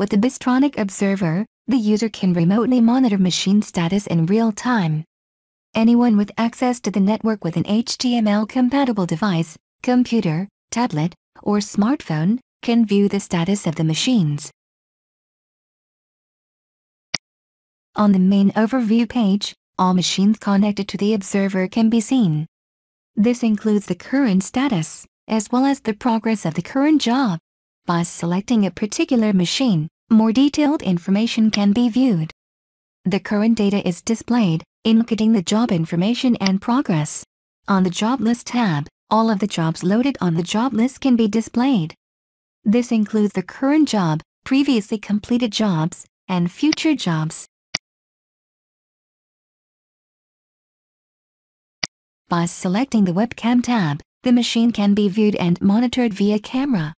With the Bystronic Observer, the user can remotely monitor machine status in real time. Anyone with access to the network with an HTML-compatible device, computer, tablet, or smartphone, can view the status of the machines. On the main overview page, all machines connected to the observer can be seen. This includes the current status, as well as the progress of the current job. By selecting a particular machine, more detailed information can be viewed. The current data is displayed, indicating the job information and progress. On the Job List tab, all of the jobs loaded on the job list can be displayed. This includes the current job, previously completed jobs, and future jobs. By selecting the Webcam tab, the machine can be viewed and monitored via camera.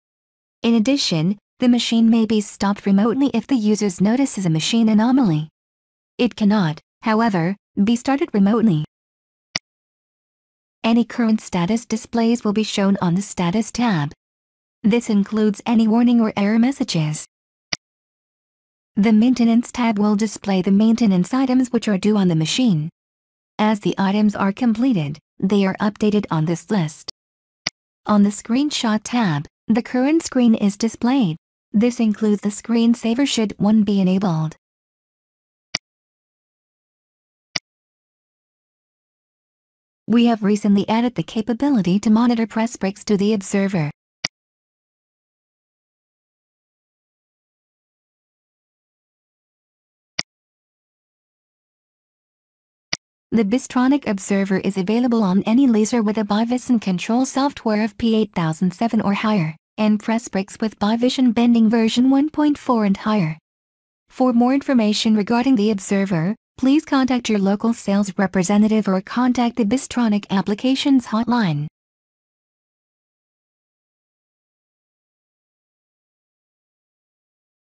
In addition, the machine may be stopped remotely if the user notices a machine anomaly. It cannot, however, be started remotely. Any current status displays will be shown on the Status tab. This includes any warning or error messages. The Maintenance tab will display the maintenance items which are due on the machine. As the items are completed, they are updated on this list. On the Screenshot tab, the current screen is displayed. This includes the screensaver should one be enabled. We have recently added the capability to monitor press brakes to the observer. The Bystronic Observer is available on any laser with a ByVision control software of P8007 or higher, and press brakes with ByVision bending version 1.4 and higher. For more information regarding the Observer, please contact your local sales representative or contact the Bystronic Applications hotline.